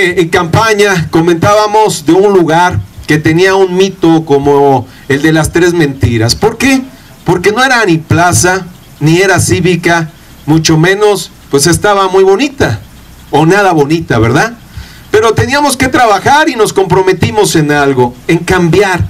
en campaña comentábamos de un lugar que tenía un mito como el de las tres mentiras. ¿Por qué? Porque no era ni plaza, ni era cívica, mucho menos, pues estaba muy bonita, o nada bonita, ¿verdad? Pero teníamos que trabajar y nos comprometimos en algo, en cambiar,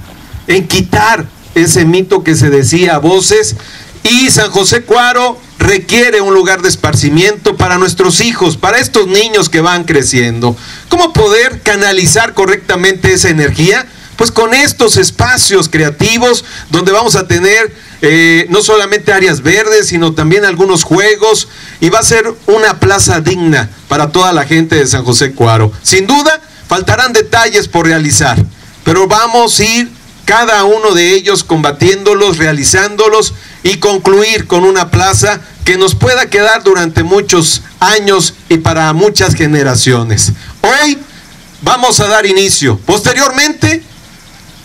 en quitar ese mito que se decía a voces. Y San José Cuaro requiere un lugar de esparcimiento para nuestros hijos, para estos niños que van creciendo. ¿Cómo poder canalizar correctamente esa energía? Pues con estos espacios creativos donde vamos a tener eh, no solamente áreas verdes, sino también algunos juegos y va a ser una plaza digna para toda la gente de San José Cuaro. Sin duda, faltarán detalles por realizar, pero vamos a ir cada uno de ellos combatiéndolos, realizándolos y concluir con una plaza que nos pueda quedar durante muchos años y para muchas generaciones. Hoy vamos a dar inicio. Posteriormente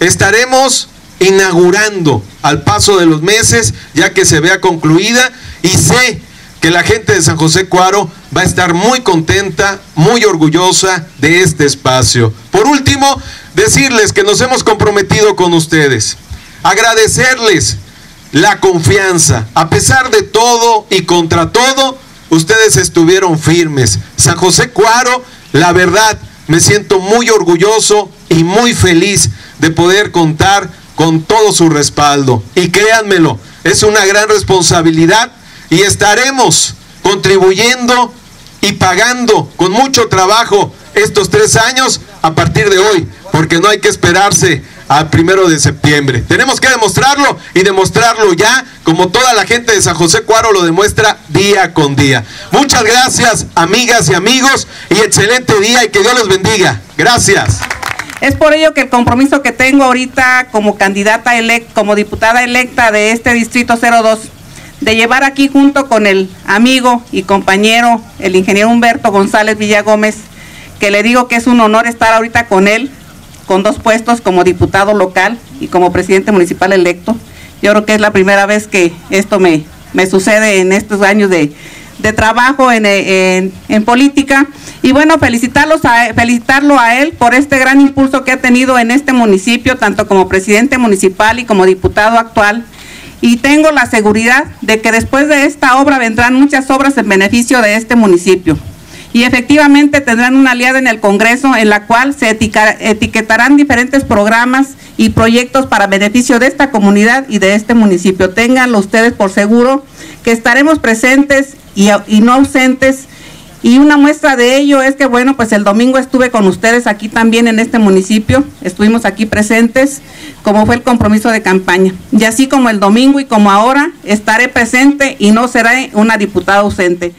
estaremos inaugurando al paso de los meses, ya que se vea concluida, y sé que la gente de San José Cuaro va a estar muy contenta, muy orgullosa de este espacio. Por último, decirles que nos hemos comprometido con ustedes, agradecerles la confianza, a pesar de todo y contra todo, ustedes estuvieron firmes. San José Cuaro, la verdad, me siento muy orgulloso y muy feliz de poder contar con todo su respaldo. Y créanmelo, es una gran responsabilidad y estaremos contribuyendo y pagando con mucho trabajo estos tres años a partir de hoy, porque no hay que esperarse al primero de septiembre. Tenemos que demostrarlo y demostrarlo ya, como toda la gente de San José Cuaro lo demuestra día con día. Muchas gracias, amigas y amigos, y excelente día y que Dios los bendiga. Gracias. Es por ello que el compromiso que tengo ahorita como candidata electa, como diputada electa de este distrito 02, de llevar aquí junto con el amigo y compañero, el ingeniero Humberto González Villagómez, que le digo que es un honor estar ahorita con él, con dos puestos como diputado local y como presidente municipal electo. Yo creo que es la primera vez que esto me, me sucede en estos años de, de trabajo en, en, en, política. Y bueno, felicitarlos a, felicitarlo a él por este gran impulso que ha tenido en este municipio, tanto como presidente municipal y como diputado actual. Y tengo la seguridad de que después de esta obra vendrán muchas obras en beneficio de este municipio. Y efectivamente tendrán una aliada en el Congreso en la cual se etiquetarán diferentes programas y proyectos para beneficio de esta comunidad y de este municipio. Ténganlo ustedes por seguro que estaremos presentes y, y, no ausentes. Y una muestra de ello es que, bueno, pues el domingo estuve con ustedes aquí también en este municipio, estuvimos aquí presentes, como fue el compromiso de campaña. Y así como el domingo y como ahora, estaré presente y no seré una diputada ausente.